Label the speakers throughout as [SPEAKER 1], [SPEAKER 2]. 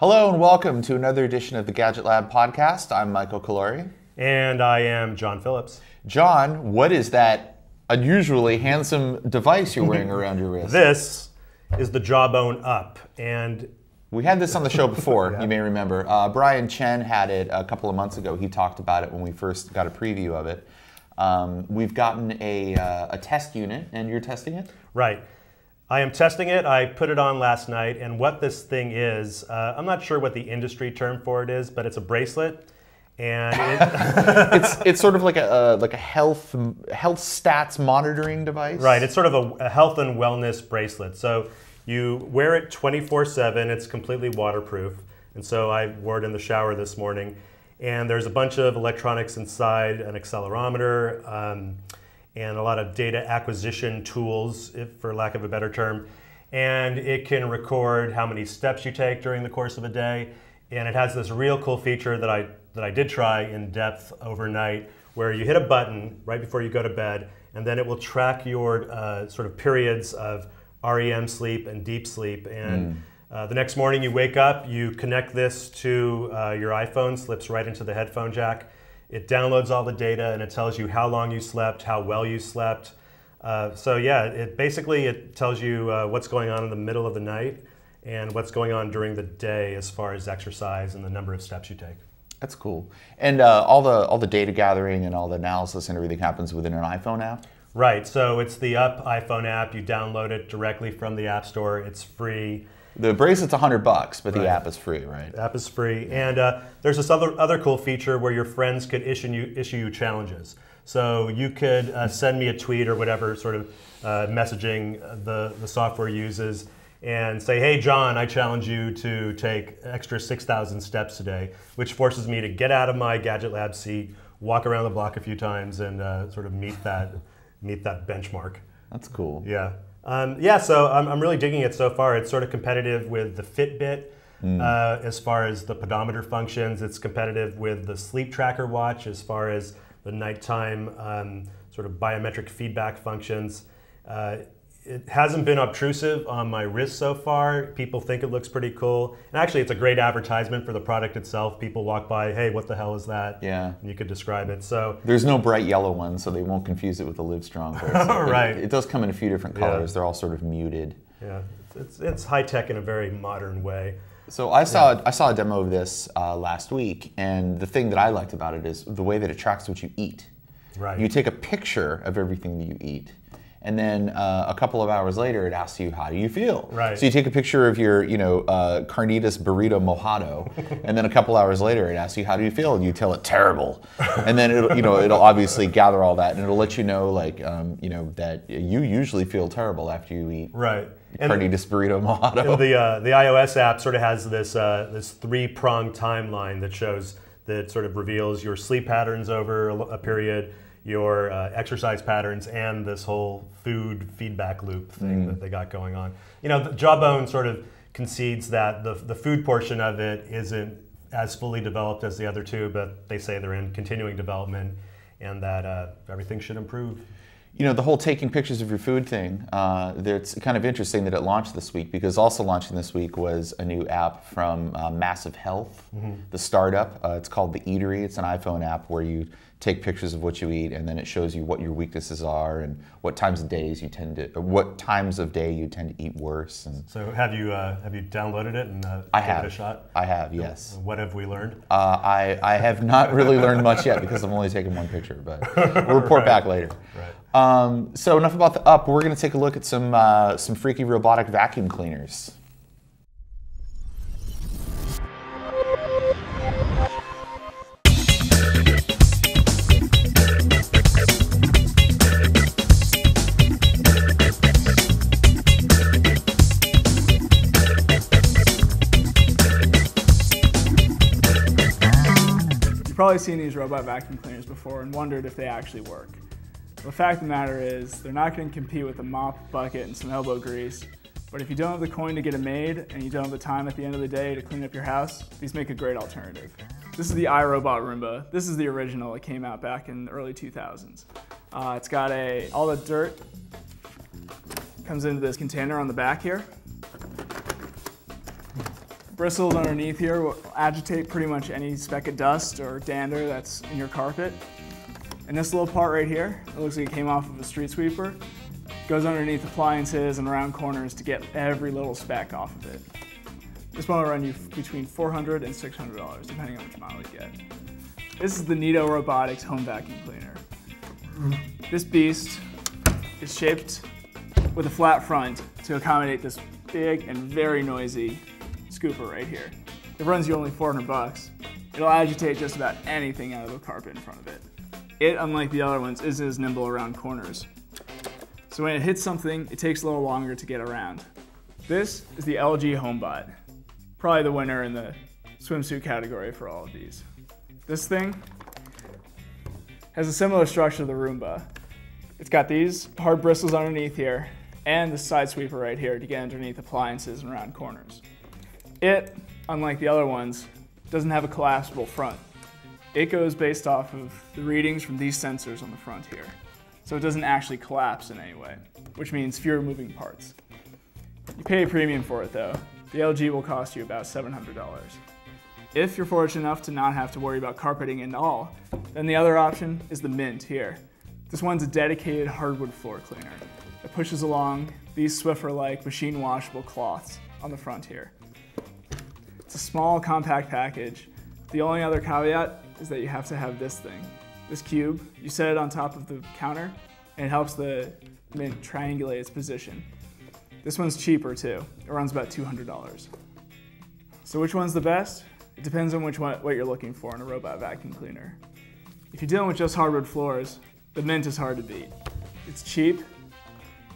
[SPEAKER 1] Hello and welcome to another edition of the Gadget Lab podcast. I'm Michael Calore.
[SPEAKER 2] And I am John Phillips.
[SPEAKER 1] John, what is that unusually handsome device you're wearing around your wrist?
[SPEAKER 2] This is the Jawbone Up. And
[SPEAKER 1] we had this on the show before, yeah. you may remember. Uh, Brian Chen had it a couple of months ago. He talked about it when we first got a preview of it. Um, we've gotten a, uh, a test unit, and you're testing it?
[SPEAKER 2] Right. I am testing it. I put it on last night, and what this thing is, uh, I'm not sure what the industry term for it is, but it's a bracelet, and
[SPEAKER 1] it it's it's sort of like a uh, like a health health stats monitoring device.
[SPEAKER 2] Right. It's sort of a, a health and wellness bracelet. So you wear it 24/7. It's completely waterproof, and so I wore it in the shower this morning, and there's a bunch of electronics inside, an accelerometer. Um, and a lot of data acquisition tools, if, for lack of a better term. And it can record how many steps you take during the course of a day. And it has this real cool feature that I, that I did try in depth overnight, where you hit a button right before you go to bed, and then it will track your uh, sort of periods of REM sleep and deep sleep. And mm. uh, the next morning you wake up, you connect this to uh, your iPhone, slips right into the headphone jack it downloads all the data and it tells you how long you slept, how well you slept. Uh, so yeah, it basically it tells you uh, what's going on in the middle of the night and what's going on during the day as far as exercise and the number of steps you take.
[SPEAKER 1] That's cool. And uh, all the all the data gathering and all the analysis and everything happens within an iPhone app.
[SPEAKER 2] Right. So it's the Up iPhone app. You download it directly from the App Store. It's free.
[SPEAKER 1] The bracelet's a hundred bucks, but right. the app is free, right?
[SPEAKER 2] The app is free, and uh, there's this other other cool feature where your friends could issue you issue you challenges. So you could uh, send me a tweet or whatever sort of uh, messaging the the software uses, and say, "Hey, John, I challenge you to take extra six thousand steps today," which forces me to get out of my Gadget Lab seat, walk around the block a few times, and uh, sort of meet that meet that benchmark.
[SPEAKER 1] That's cool.
[SPEAKER 2] Yeah. Um, yeah, so I'm, I'm, really digging it so far. It's sort of competitive with the Fitbit mm. uh, as far as the pedometer functions. It's competitive with the sleep tracker watch as far as the nighttime um, sort of biometric feedback functions. Uh, it hasn't been obtrusive on my wrist so far. People think it looks pretty cool. And actually, it's a great advertisement for the product itself. People walk by, hey, what the hell is that?
[SPEAKER 1] Yeah.
[SPEAKER 2] And you could describe it. So
[SPEAKER 1] There's no bright yellow one, so they won't confuse it with the Livestrong.
[SPEAKER 2] right.
[SPEAKER 1] It, it, does come in a few different colors. Yeah. They're all sort of muted.
[SPEAKER 2] Yeah. It's, it's high tech in a very modern way.
[SPEAKER 1] So I saw yeah. I saw a demo of this uh, last week, and the thing that I liked about it is the way that it tracks what you eat.
[SPEAKER 2] Right.
[SPEAKER 1] You take a picture of everything that you eat, and then uh, a couple of hours later it asks you how do you feel?
[SPEAKER 2] Right.
[SPEAKER 1] So you take a picture of your you know uh, carnitas burrito mojado and then a couple hours later it asks you how do you feel? And you tell it terrible. And then it'll you know it'll obviously gather all that and it'll let you know like um, you know that you usually feel terrible after you eat
[SPEAKER 2] right.
[SPEAKER 1] Carnitas burrito mojado.
[SPEAKER 2] The uh, the ios app sort of has this uh, this three pronged timeline that shows that sort of reveals your sleep patterns over a period your uh, exercise patterns and this whole food feedback loop thing mm. that they got going on. You know, the Jawbone sort of concedes that the, the food portion of it isn't as fully developed as the other two, but they say they're in continuing development and that uh, everything should improve.
[SPEAKER 1] You know, the whole taking pictures of your food thing, uh, it's kind of interesting that it launched this week because also launching this week was a new app from uh, Massive Health, mm-hmm. the startup. Uh, it's called The Eatery. It's an iPhone app where you take pictures of what you eat and then it shows you what your weaknesses are and what times of days you tend to what times of day you tend to eat worse and
[SPEAKER 2] so have you uh, have you downloaded it and uh, I
[SPEAKER 1] have
[SPEAKER 2] it a shot
[SPEAKER 1] I have yes
[SPEAKER 2] what have we learned
[SPEAKER 1] uh, I, I have not really learned much yet because I'm only taking one picture but we'll report right. back later
[SPEAKER 2] right
[SPEAKER 1] um, so enough about the up we're going to take a look at some uh, some freaky robotic vacuum cleaners You
[SPEAKER 3] probably seen these robot vacuum cleaners before and wondered if they actually work. The fact of the matter is, they're not going to compete with a mop, bucket, and some elbow grease. But if you don't have the coin to get it made, and you don't have the time at the end of the day to clean up your house, these make a great alternative. This is the iRobot Roomba. This is the original. It came out back in the early 2000s. Uh, it's got a, all the dirt comes into this container on the back here. bristles underneath here will agitate pretty much any speck of dust or dander that's in your carpet. And this little part right here, it looks like it came off of a street sweeper, goes underneath appliances and around corners to get every little speck off of it. This one will run you between $400 and $600, depending on which model you get. This is the Neato Robotics Home Vacuum Cleaner. This beast is shaped with a flat front to accommodate this big and very noisy scooper right here. It runs you only 400 bucks. It'll agitate just about anything out of the carpet in front of it. It, unlike the other ones, isn't as nimble around corners. So when it hits something, it takes a little longer to get around. This is the LG HomeBot. Probably the winner in the swimsuit category for all of these. This thing has a similar structure to the Roomba. It's got these hard bristles underneath here and the side sweeper right here to get underneath appliances and around corners. It, unlike the other ones, doesn't have a collapsible front. It goes based off of the readings from these sensors on the front here. So it doesn't actually collapse in any way, which means fewer moving parts. You pay a premium for it though. The LG will cost you about $700. If you're fortunate enough to not have to worry about carpeting at all, then the other option is the Mint here. This one's a dedicated hardwood floor cleaner It pushes along these Swiffer-like machine washable cloths on the front here. It's a small, compact package. The only other caveat is that you have to have this thing. This cube, you set it on top of the counter, and it helps the mint triangulate its position. This one's cheaper too. It runs about $200. So which one's the best? It depends on which one, what you're looking for in a robot vacuum cleaner. If you're dealing with just hardwood floors, the Mint is hard to beat. It's cheap,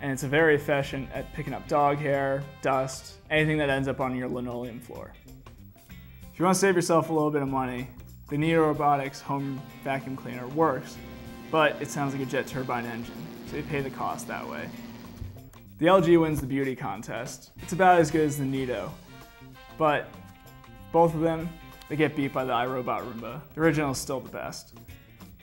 [SPEAKER 3] and it's very efficient at picking up dog hair, dust, anything that ends up on your linoleum floor. If you want to save yourself a little bit of money, the Neato Robotics home vacuum cleaner works, but it sounds like a jet turbine engine, so you pay the cost that way. The LG wins the beauty contest. It's about as good as the Neato, but both of them, they get beat by the iRobot Roomba. The original is still the best.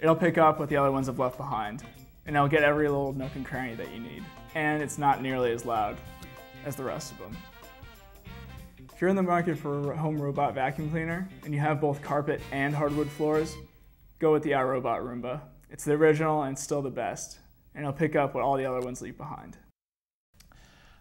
[SPEAKER 3] It'll pick up what the other ones have left behind, and it'll get every little nook and cranny that you need. And it's not nearly as loud as the rest of them. If you're in the market for a home robot vacuum cleaner and you have both carpet and hardwood floors, go with the iRobot Roomba. It's the original and still the best, and it'll pick up what all the other ones leave behind.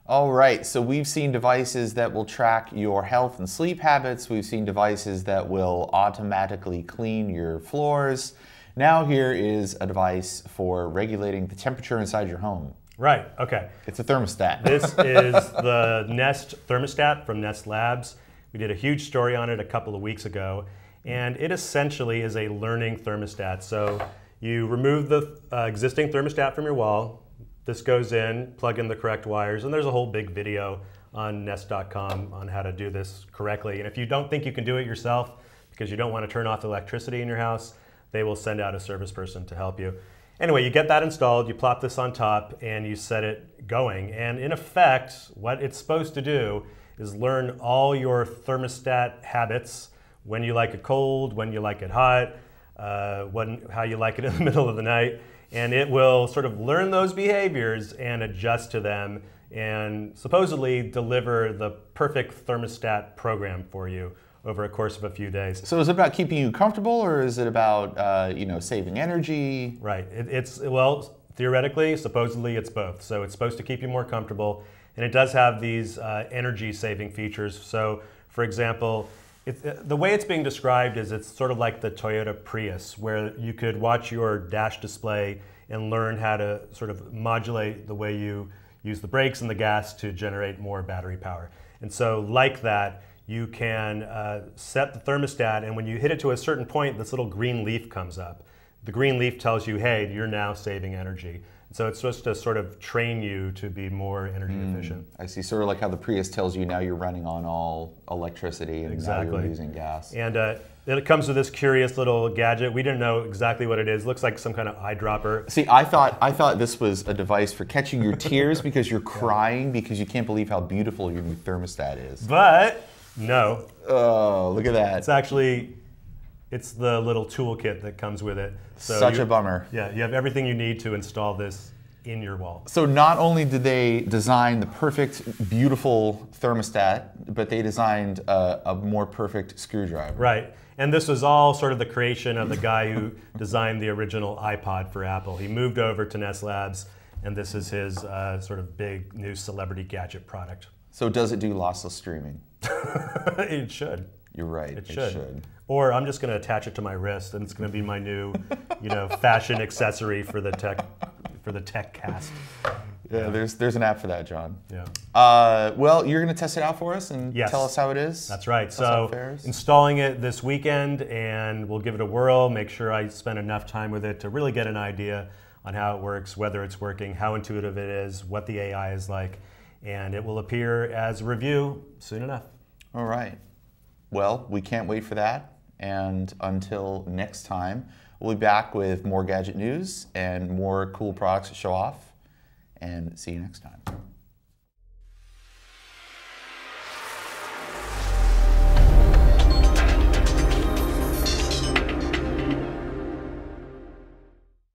[SPEAKER 1] All right, so we've seen devices that will track your health and sleep habits. We've seen devices that will automatically clean your floors. Now here is a device for regulating the temperature inside your home.
[SPEAKER 2] Right, okay.
[SPEAKER 1] It's a thermostat.
[SPEAKER 2] This is the Nest thermostat from Nest Labs. We did a huge story on it a couple of weeks ago, and it essentially is a learning thermostat. So you remove the uh, existing thermostat from your wall, this goes in, plug in the correct wires, and there's a whole big video on Nest.com on how to do this correctly. And if you don't think you can do it yourself because you don't want to turn off the electricity in your house, they will send out a service person to help you. Anyway, you get that installed, you plop this on top, and you set it going. And in effect, what it's supposed to do is learn all your thermostat habits when you like it cold, when you like it hot, uh, when, how you like it in the middle of the night. And it will sort of learn those behaviors and adjust to them and supposedly deliver the perfect thermostat program for you over a course of a few days.
[SPEAKER 1] So is it about keeping you comfortable, or is it about uh, you know saving energy?
[SPEAKER 2] Right. It, it's well, theoretically, supposedly, it's both. So it's supposed to keep you more comfortable, and it does have these uh, energy-saving features. So, for example. It, uh, the way it's being described is it's sort of like the Toyota Prius, where you could watch your dash display and learn how to sort of modulate the way you use the brakes and the gas to generate more battery power. And so, like that, you can uh, set the thermostat, and when you hit it to a certain point, this little green leaf comes up. The green leaf tells you, hey, you're now saving energy. So it's supposed to sort of train you to be more energy mm, efficient.
[SPEAKER 1] I see. Sort of like how the Prius tells you now you're running on all electricity and exactly. now you're using gas.
[SPEAKER 2] And uh, it comes with this curious little gadget. We didn't know exactly what it is. It looks like some kind of eyedropper.
[SPEAKER 1] See, I thought I thought this was a device for catching your tears because you're crying because you can't believe how beautiful your new thermostat is.
[SPEAKER 2] But no.
[SPEAKER 1] Oh, look at that.
[SPEAKER 2] It's actually, it's the little toolkit that comes with it.
[SPEAKER 1] So Such a bummer.
[SPEAKER 2] Yeah, you have everything you need to install this in your wall.
[SPEAKER 1] So not only did they design the perfect, beautiful thermostat, but they designed a, a more perfect screwdriver.
[SPEAKER 2] Right. And this was all sort of the creation of the guy who designed the original iPod for Apple. He moved over to Nest Labs, and this is his uh, sort of big new celebrity gadget product.
[SPEAKER 1] So does it do lossless streaming?
[SPEAKER 2] it should.
[SPEAKER 1] You're right.
[SPEAKER 2] It should. Or I'm just going to attach it to my wrist, and it's going to be my new, you know, fashion accessory for the tech, for the tech cast.
[SPEAKER 1] Yeah, there's there's an app for that, John.
[SPEAKER 2] Yeah.
[SPEAKER 1] Uh, well, you're going to test it out for us and
[SPEAKER 2] Yes.
[SPEAKER 1] tell us how it is.
[SPEAKER 2] That's right.
[SPEAKER 1] Tell
[SPEAKER 2] So
[SPEAKER 1] it
[SPEAKER 2] installing it this weekend, and we'll give it a whirl. Make sure I spend enough time with it to really get an idea on how it works, whether it's working, how intuitive it is, what the AI is like, and it will appear as a review soon enough.
[SPEAKER 1] All right. Well, we can't wait for that. And until next time, we'll be back with more gadget news and more cool products to show off. And see you next time.